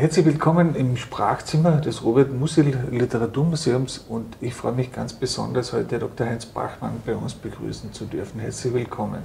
Herzlich willkommen im Sprachzimmer des Robert Musil Literaturmuseums und ich freue mich ganz besonders, heute Dr. Heinz Bachmann bei uns begrüßen zu dürfen. Herzlich willkommen.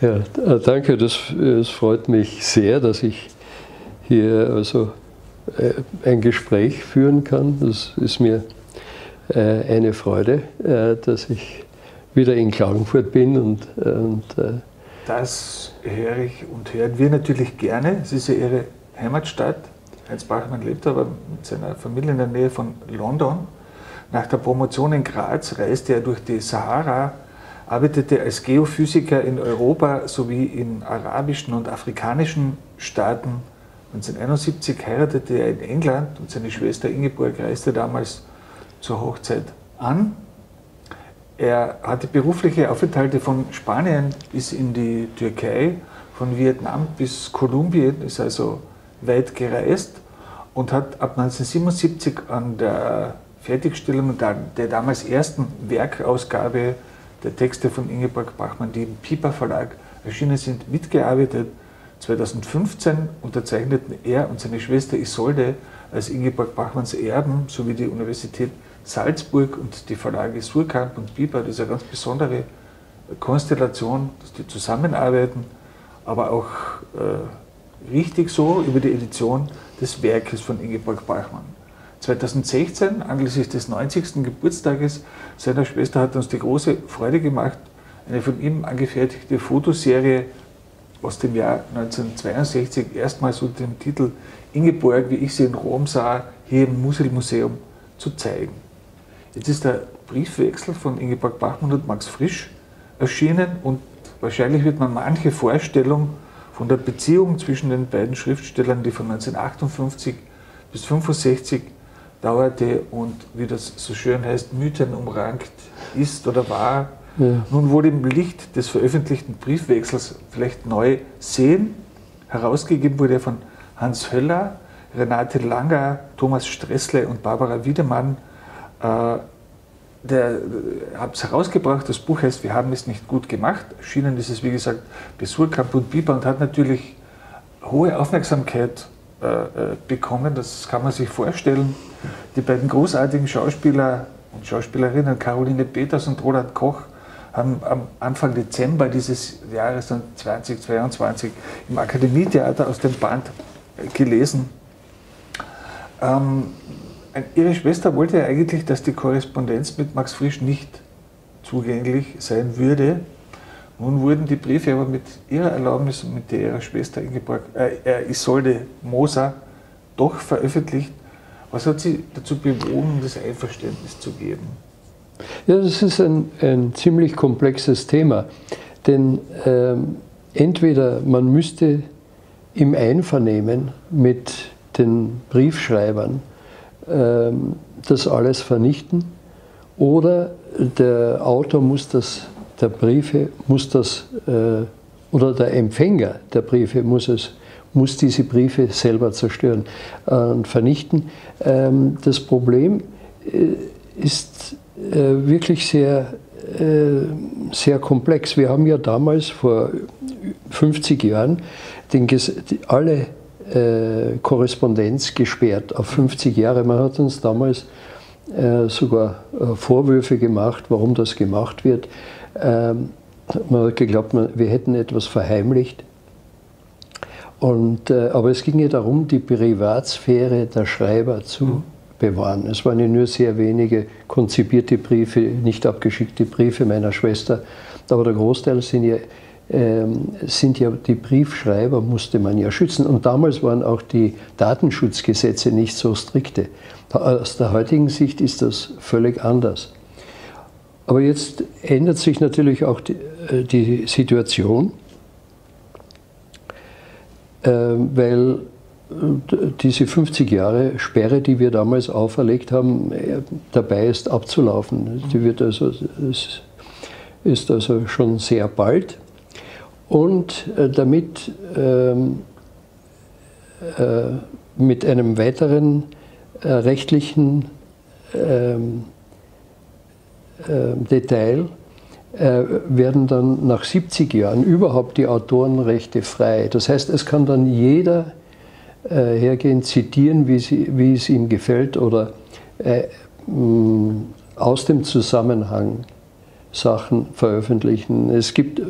Ja, äh, danke, das, das freut mich sehr, dass ich hier also äh, ein Gespräch führen kann. Das ist mir äh, eine Freude, dass ich wieder in Klagenfurt bin und, und das höre ich und hören wir natürlich gerne. Es ist ja Ihre Heimatstadt. Heinz Bachmann lebt aber mit seiner Familie in der Nähe von London. Nach der Promotion in Graz reiste er durch die Sahara, arbeitete als Geophysiker in Europa sowie in arabischen und afrikanischen Staaten. 1971 heiratete er in England und seine Schwester Ingeborg reiste damals zur Hochzeit an. Er hatte berufliche Aufenthalte von Spanien bis in die Türkei, von Vietnam bis Kolumbien, ist also weit gereist und hat ab 1977 an der Fertigstellung der, der damals ersten Werkausgabe der Texte von Ingeborg Bachmann, die im Piper Verlag erschienen sind, mitgearbeitet. 2015 unterzeichneten er und seine Schwester Isolde als Ingeborg Bachmanns Erben sowie die Universität Salzburg und die Verlage Surkamp und Piper. Das ist eine ganz besondere Konstellation, dass die zusammenarbeiten, aber auch äh, richtig so über die Edition des Werkes von Ingeborg Bachmann. 2016, anlässlich des 90. Geburtstages seiner Schwester, hat uns die große Freude gemacht, eine von ihm angefertigte Fotoserie aus dem Jahr 1962 erstmals unter dem Titel Ingeborg, wie ich sie in Rom sah, hier im Muselmuseum zu zeigen. Jetzt ist der Briefwechsel von Ingeborg Bachmann und Max Frisch erschienen und wahrscheinlich wird man manche Vorstellung von der Beziehung zwischen den beiden Schriftstellern, die von 1958 bis 1965 dauerte und wie das so schön heißt, mythenumrankt ist oder war, ja. nun wohl im Licht des veröffentlichten Briefwechsels vielleicht neu sehen. Herausgegeben wurde er von Hans Höller, Renate Langer, Thomas Stressle und Barbara Wiedemann. Äh, der hat es herausgebracht, das Buch heißt Wir haben es nicht gut gemacht. Erschienen ist es, wie gesagt, bei Surkamp und Biber und hat natürlich hohe Aufmerksamkeit äh, äh, bekommen, das kann man sich vorstellen. Die beiden großartigen Schauspieler und Schauspielerinnen, Caroline Peters und Roland Koch, haben am Anfang Dezember dieses Jahres 2022 im Akademietheater aus dem Band gelesen. Ähm, Ihre Schwester wollte ja eigentlich, dass die Korrespondenz mit Max Frisch nicht zugänglich sein würde. Nun wurden die Briefe aber mit ihrer Erlaubnis und mit der ihrer Schwester Ingeborg, äh, Isolde Moser doch veröffentlicht. Was hat Sie dazu bewogen, das Einverständnis zu geben? Ja, das ist ein, ein ziemlich komplexes Thema. Denn ähm, entweder man müsste im Einvernehmen mit den Briefschreibern das alles vernichten oder der Autor muss das, der Briefe muss das, äh, oder der Empfänger der Briefe muss es muss diese Briefe selber zerstören und vernichten. Ähm, das Problem äh, ist äh, wirklich sehr, sehr komplex. Wir haben ja damals vor 50 Jahren den, alle äh, Korrespondenz gesperrt auf 50 Jahre. Man hat uns damals äh, sogar äh, Vorwürfe gemacht, warum das gemacht wird. Ähm, man hat geglaubt, man, wir hätten etwas verheimlicht. Und, äh, aber es ging ja darum, die Privatsphäre der Schreiber zu mhm. bewahren. Es waren ja nur sehr wenige konzipierte Briefe, nicht abgeschickte Briefe meiner Schwester, aber der Großteil sind ja sind ja die Briefschreiber, musste man ja schützen. Und damals waren auch die Datenschutzgesetze nicht so strikte. Aus der heutigen Sicht ist das völlig anders. Aber jetzt ändert sich natürlich auch die, äh, die Situation, ähm, weil äh, diese 50 Jahre Sperre, die wir damals auferlegt haben, äh, dabei ist abzulaufen. Die wird also, ist also schon sehr bald. Und äh, damit ähm, äh, mit einem weiteren äh, rechtlichen ähm, Detail werden dann nach 70 Jahren überhaupt die Autorenrechte frei. Das heißt, es kann dann jeder äh, hergehen, zitieren, wie, sie, wie es ihm gefällt oder äh, mh, aus dem Zusammenhang Sachen veröffentlichen. Es gibt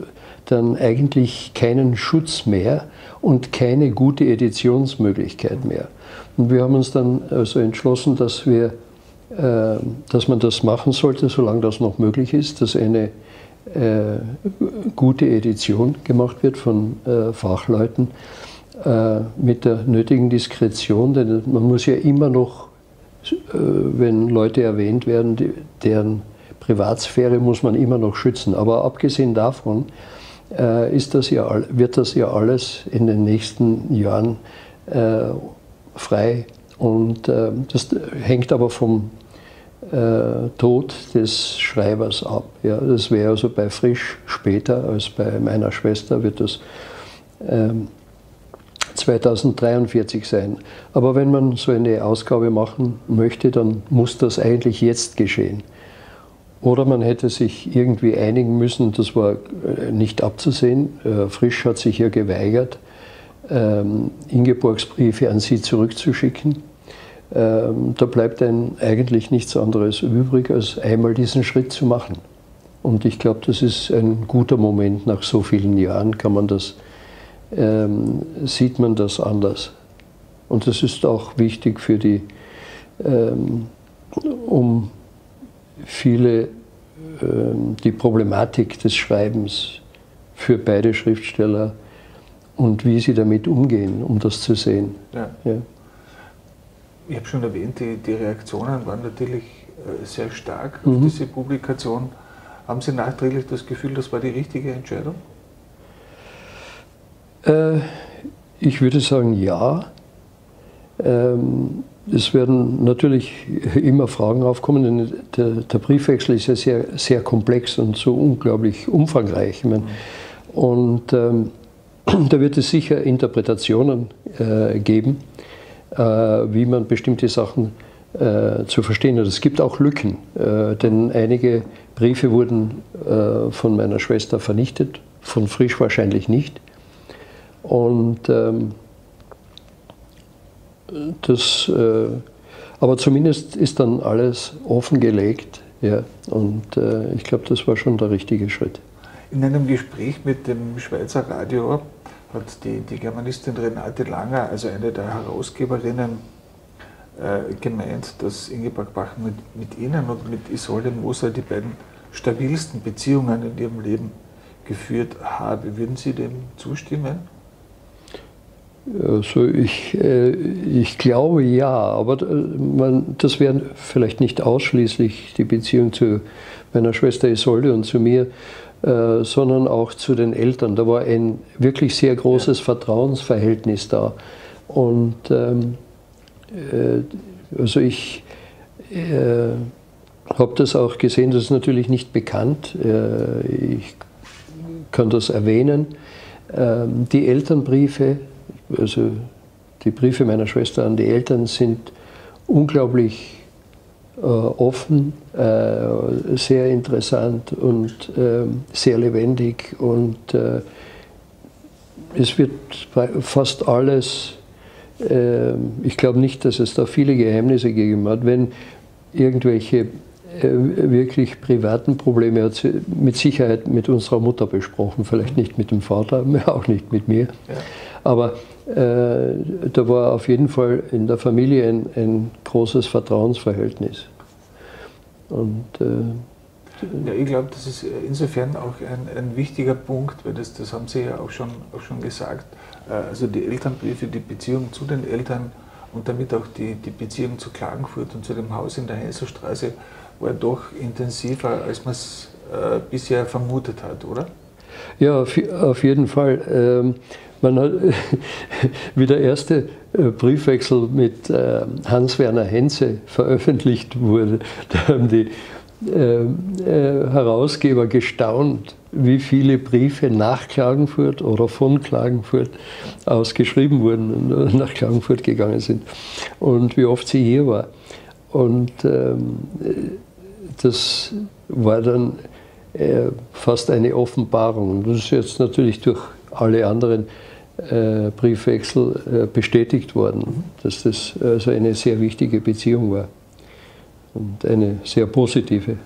dann eigentlich keinen Schutz mehr und keine gute Editionsmöglichkeit mehr. Und wir haben uns dann also entschlossen, dass, wir, äh, dass man das machen sollte, solange das noch möglich ist, dass eine äh, gute Edition gemacht wird von äh, Fachleuten äh, mit der nötigen Diskretion, denn man muss ja immer noch, äh, wenn Leute erwähnt werden, deren Privatsphäre muss man immer noch schützen. Aber abgesehen davon ist das ja, wird das ja alles in den nächsten Jahren äh, frei. Und äh, das hängt aber vom äh, Tod des Schreibers ab. Ja, das wäre also bei Frisch später als bei meiner Schwester wird das 2043 ähm, sein. Aber wenn man so eine Ausgabe machen möchte, dann muss das eigentlich jetzt geschehen. Oder man hätte sich irgendwie einigen müssen, das war äh, nicht abzusehen. Äh, Frisch hat sich hier geweigert, ähm, Ingeborgs Briefe an sie zurückzuschicken. Ähm, da bleibt einem eigentlich nichts anderes übrig, als einmal diesen Schritt zu machen. Und ich glaube, das ist ein guter Moment. Nach so vielen Jahren kann man das, ähm, sieht man das anders. Und das ist auch wichtig für die, um viele ähm, die Problematik des Schreibens für beide Schriftsteller und wie sie damit umgehen, um das zu sehen. Ja. Ja. Ich habe schon erwähnt, die, die Reaktionen waren natürlich äh, sehr stark auf mhm. diese Publikation. Haben Sie nachträglich das Gefühl, das war die richtige Entscheidung? Äh, ich würde sagen, ja. Ähm, es werden natürlich immer Fragen aufkommen, denn der, der, Briefwechsel ist ja sehr, sehr komplex und so unglaublich umfangreich. Meine, und ähm, da wird es sicher Interpretationen äh, geben, äh, wie man bestimmte Sachen äh, zu verstehen hat. Es gibt auch Lücken, äh, denn einige Briefe wurden äh, von meiner Schwester vernichtet, von Frisch wahrscheinlich nicht. Und ähm, das, äh, aber zumindest ist dann alles offengelegt. Ja, und äh, ich glaube, das war schon der richtige Schritt. In einem Gespräch mit dem Schweizer Radio hat die, die Germanistin Renate Langer, also eine der Herausgeberinnen, äh, gemeint, dass Ingeborg Bach mit, mit Ihnen und mit Isolde Moser die beiden stabilsten Beziehungen in ihrem Leben geführt habe. Würden Sie dem zustimmen? Also ich, äh, ich glaube ja, aber äh, man, das wäre vielleicht nicht ausschließlich die Beziehung zu meiner Schwester Isolde und zu mir, äh, sondern auch zu den Eltern. Da war ein wirklich sehr großes. Vertrauensverhältnis da. Und ähm, äh, also ich äh, habe das auch gesehen, das ist natürlich nicht bekannt. Äh, ich kann das erwähnen. Ähm, die Elternbriefe also die Briefe meiner Schwester an die Eltern sind unglaublich äh, offen, äh, sehr interessant und äh, sehr lebendig und äh, es wird fast alles, äh, ich glaube nicht, dass es da viele Geheimnisse gegeben hat, wenn irgendwelche äh, wirklich privaten Probleme hat sie mit Sicherheit mit unserer Mutter besprochen, vielleicht nicht mit dem Vater, auch nicht mit mir. Ja. Aber da war auf jeden Fall in der Familie ein, ein großes Vertrauensverhältnis. Und, äh, ja, ich glaube, das ist insofern auch ein, ein, wichtiger Punkt, weil das, das haben Sie ja auch schon, auch schon gesagt. Äh, also die Elternbriefe, die Beziehung zu den Eltern und damit auch die, die Beziehung zu Klagenfurt und zu dem Haus in der Heinzelstraße war doch intensiver, als man es äh, bisher vermutet hat, oder? Ja, auf jeden Fall. Ähm, man hat, wie der erste äh, Briefwechsel mit äh, Hans-Werner Henze veröffentlicht wurde, da haben die äh, Herausgeber gestaunt, wie viele Briefe nach Klagenfurt oder von Klagenfurt ausgeschrieben wurden und nach Klagenfurt gegangen sind und wie oft sie hier war. Und ähm, das war dann fast eine Offenbarung. Das ist jetzt natürlich durch alle anderen Briefwechsel äh, bestätigt worden, dass das also eine sehr wichtige Beziehung war und eine sehr positive.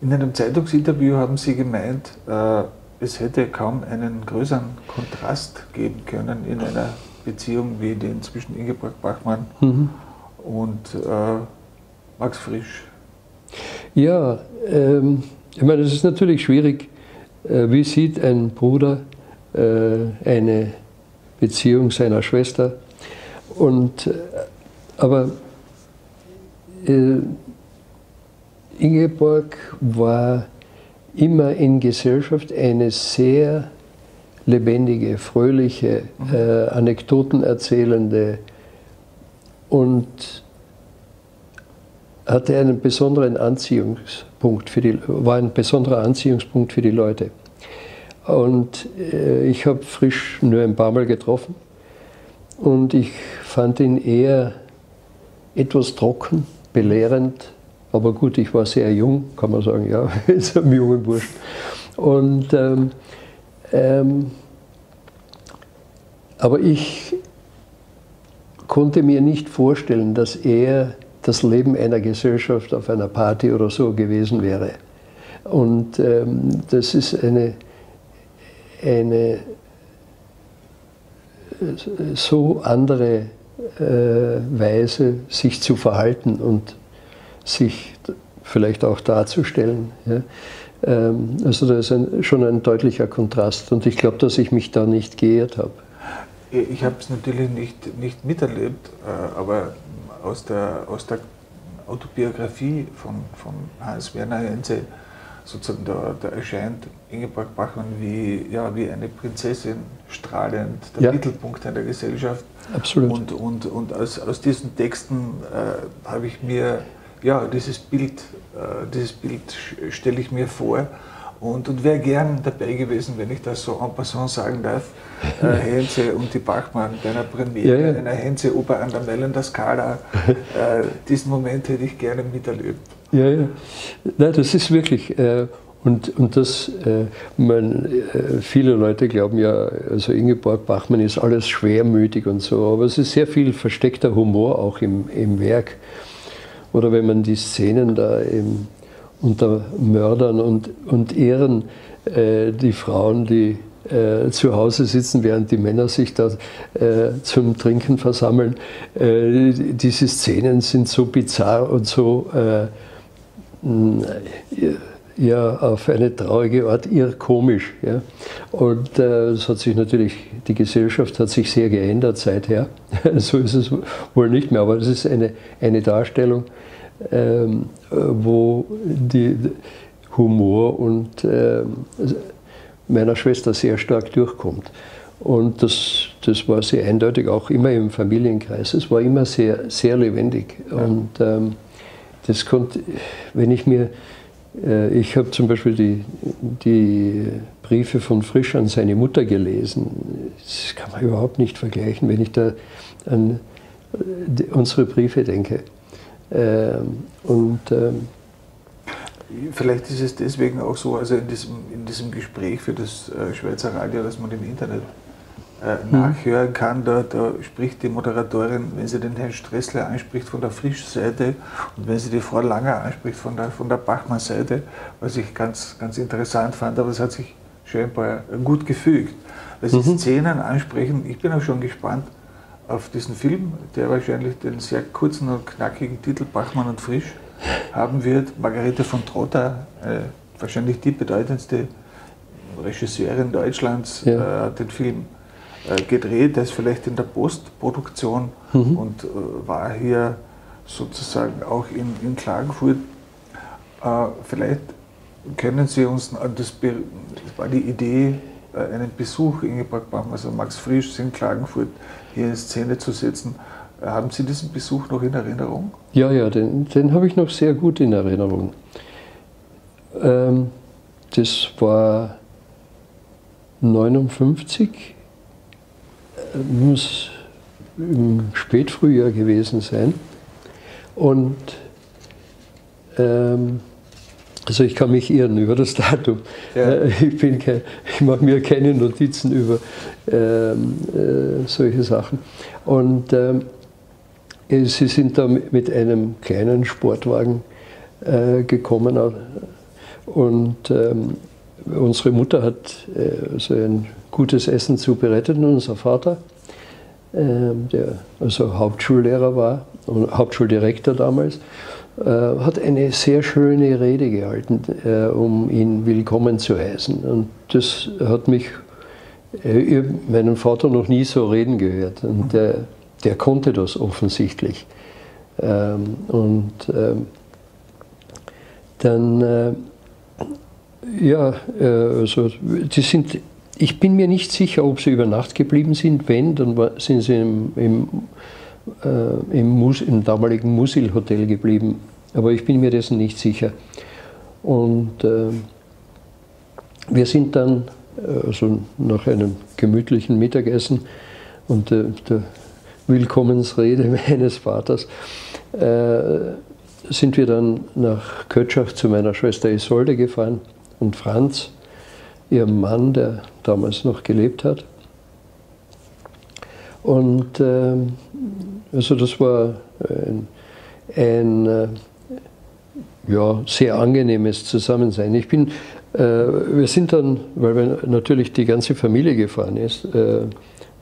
In einem Zeitungsinterview haben Sie gemeint, äh, es hätte kaum einen größeren Kontrast geben können in einer Beziehung wie den zwischen Ingeborg Bachmann mhm. und äh, Max Frisch. Ja, ähm, ich meine, es ist natürlich schwierig, äh, wie sieht ein Bruder äh, eine Beziehung seiner Schwester. Und, äh, aber äh, Ingeborg war immer in Gesellschaft eine sehr lebendige, fröhliche, äh, Anekdoten erzählende und hatte einen besonderen Anziehungspunkt für die, war ein besonderer Anziehungspunkt für die Leute. Und äh, ich habe Frisch nur ein paar Mal getroffen und ich fand ihn eher etwas trocken, belehrend, aber gut, ich war sehr jung, kann man sagen, ja, ist ein junger Bursch. Und, ähm, ähm, aber ich konnte mir nicht vorstellen, dass er das Leben einer Gesellschaft auf einer Party oder so gewesen wäre. Und ähm, das ist eine, eine so andere äh, Weise, sich zu verhalten und sich vielleicht auch darzustellen. Ähm, also da ist ein, schon ein deutlicher Kontrast und ich glaube, dass ich mich da nicht geehrt habe. Ich habe es natürlich nicht, nicht miterlebt, äh, aber aus der, aus der Autobiografie von, von Hans Werner Henze sozusagen da, da erscheint Ingeborg Bachmann wie, ja, wie eine Prinzessin, strahlend, der ja. Mittelpunkt einer Gesellschaft. Absolut. Und, und, und aus, aus diesen Texten äh, habe ich mir, ja, dieses Bild, äh, dieses Bild stelle ich mir vor und, und wäre gern dabei gewesen, wenn ich das so en passant sagen darf, äh, Henze und die Bachmann bei einer Premiere, ja, ja. einer Henze-Oper an der Mailänder Skala. Äh, diesen Moment hätte ich gerne miterlebt. Ja, ja. Nein, das ist wirklich. Äh, und, und das, äh, man, äh, viele Leute glauben ja, also Ingeborg Bachmann ist alles schwermütig und so, aber es ist sehr viel versteckter Humor auch im, im Werk. Oder wenn man die Szenen da im, unter Mördern und, und Ehren, äh, die Frauen, die äh, zu Hause sitzen, während die Männer sich da äh, zum Trinken versammeln. Äh, diese Szenen sind so bizarr und so äh, ja, auf eine traurige Art irrkomisch. Ja. Und äh, hat sich natürlich, die Gesellschaft hat sich sehr geändert seither. so ist es wohl nicht mehr, aber es ist eine, eine Darstellung, ähm, wo die Humor und äh, meiner Schwester sehr stark durchkommt. Und das, das war sehr eindeutig, auch immer im Familienkreis. Es war immer sehr, sehr lebendig. Ja. Und ähm, das konnte, wenn ich mir, äh, ich habe zum Beispiel die, die Briefe von Frisch an seine Mutter gelesen. Das kann man überhaupt nicht vergleichen, wenn ich da an die, unsere Briefe denke. Ähm, und ähm, Vielleicht ist es deswegen auch so, also in diesem, in diesem Gespräch für das äh, Schweizer Radio, das man im Internet äh. Nachhören kann, da, da, spricht die Moderatorin, wenn sie den Herrn Stressler anspricht von der Frisch-Seite und wenn sie die Frau Langer anspricht von der, von der Bachmann-Seite, was ich ganz, ganz interessant fand, aber es hat sich scheinbar gut gefügt. Weil sie mhm. Szenen ansprechen, ich bin auch schon gespannt auf diesen Film, der wahrscheinlich den sehr kurzen und knackigen Titel Bachmann und Frisch haben wird. Margarete von Trotter, äh, wahrscheinlich die bedeutendste Regisseurin Deutschlands, ja. äh, hat den Film äh, gedreht. Der ist vielleicht in der Postproduktion mhm. und äh, war hier sozusagen auch in, in Klagenfurt. Äh, vielleicht können Sie uns, das, das war die Idee, äh, einen Besuch Ingeborg Baum, also Max Frisch in Klagenfurt hier in Szene zu setzen. Haben Sie diesen Besuch noch in Erinnerung? Ja, ja, den, den habe ich noch sehr gut in Erinnerung. Ähm, das war 59, muss im Spätfrühjahr gewesen sein. Und ähm, Also ich kann mich irren über das Datum. Ja. Äh, ich, kein, ich mache mir keine Notizen über ähm, äh, solche Sachen. Und ähm, sie sind da mit einem kleinen Sportwagen äh, gekommen und ähm, unsere Mutter hat äh, so ein gutes Essen zubereitet und unser Vater, äh, der also Hauptschullehrer war und Hauptschuldirektor damals, äh, hat eine sehr schöne Rede gehalten, äh, um ihn willkommen zu heißen. Und das hat mich, äh, meinen Vater noch nie so reden gehört. Und der, der konnte das offensichtlich. Ähm, und ähm, dann, ja, also die sind, ich bin mir nicht sicher, ob sie über Nacht geblieben sind. Wenn, dann sind sie im, im äh, im, Mus im damaligen Musil Hotel geblieben. Aber ich bin mir dessen nicht sicher. Und äh, wir sind dann, äh, also nach einem gemütlichen Mittagessen und äh, der Willkommensrede meines Vaters, äh, sind wir dann nach Kötschach zu meiner Schwester Isolde gefahren und Franz, ihrem Mann, der damals noch gelebt hat. Und äh, also das war ein, ein äh, ja, sehr angenehmes Zusammensein. Ich bin, äh, wir sind dann, weil wir natürlich die ganze Familie gefahren ist, äh,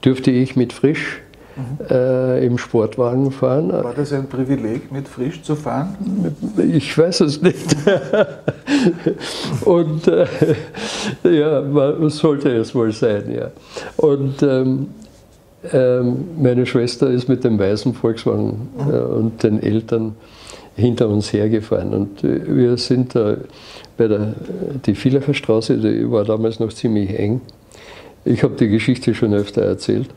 dürfte ich mit Frisch mhm. äh, im Sportwagen fahren. War das ein Privileg, mit Frisch zu fahren? Ich weiß es nicht. Und äh, ja, sollte es wohl sein, ja. Und ähm, ähm, meine Schwester ist mit dem weißen Volkswagen äh, und den Eltern hinter uns hergefahren. Und äh, wir sind da bei der die Villacher Straße, die war damals noch ziemlich eng. Ich habe die Geschichte schon öfter erzählt.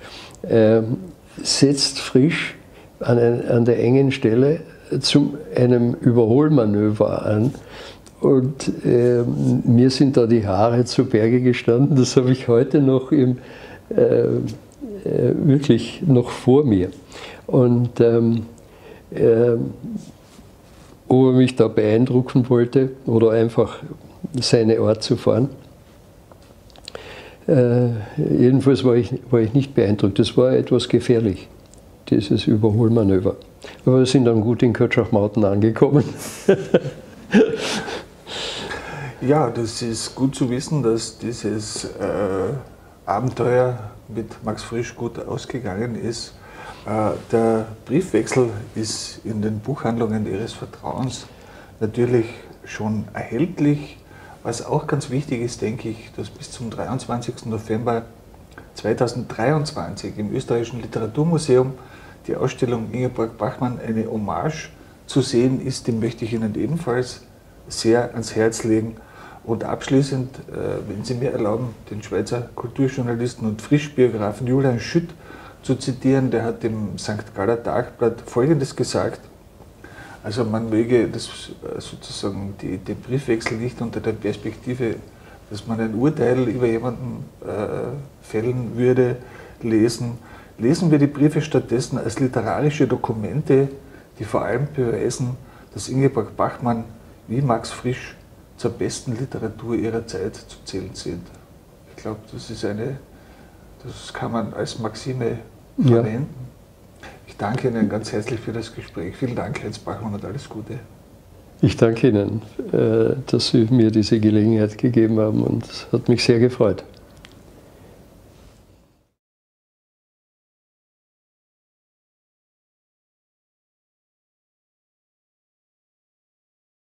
Ähm, setzt frisch an, ein, an, der engen Stelle zu einem Überholmanöver an. Und äh, mir sind da die Haare zu Berge gestanden. Das habe ich heute noch im, äh, äh, wirklich noch vor mir. Und ähm, äh, ob er mich da beeindrucken wollte oder einfach seine Art zu fahren. Äh, jedenfalls war ich, war ich nicht beeindruckt. Das war etwas gefährlich, dieses Überholmanöver. Aber wir sind dann gut in Kötschach-Mauten angekommen. ja, das ist gut zu wissen, dass dieses äh, Abenteuer mit Max Frisch gut ausgegangen ist. Äh, der Briefwechsel ist in den Buchhandlungen Ihres Vertrauens natürlich schon erhältlich. Was auch ganz wichtig ist, denke ich, dass bis zum 23. November 2023 im Österreichischen Literaturmuseum die Ausstellung Ingeborg Bachmann eine Hommage zu sehen ist. Die möchte ich Ihnen ebenfalls sehr ans Herz legen. Und abschließend, äh, wenn Sie mir erlauben, den Schweizer Kulturjournalisten und Frischbiografen Julian Schütt zu zitieren, der hat im St. Galler Tagblatt Folgendes gesagt. Also man möge das äh, sozusagen die, den Briefwechsel nicht unter der Perspektive, dass man ein Urteil über jemanden äh, fällen würde, lesen. Lesen wir die Briefe stattdessen als literarische Dokumente, die vor allem beweisen, dass Ingeborg Bachmann wie Max Frisch zur besten Literatur ihrer Zeit zu zählen sind. Ich glaube, das ist eine, das kann man als Maxime verwenden. Ja. Ich danke Ihnen ganz herzlich für das Gespräch. Vielen Dank, Heinz Bachmann, und alles Gute. Ich danke Ihnen, äh, dass Sie mir diese Gelegenheit gegeben haben und es hat mich sehr gefreut.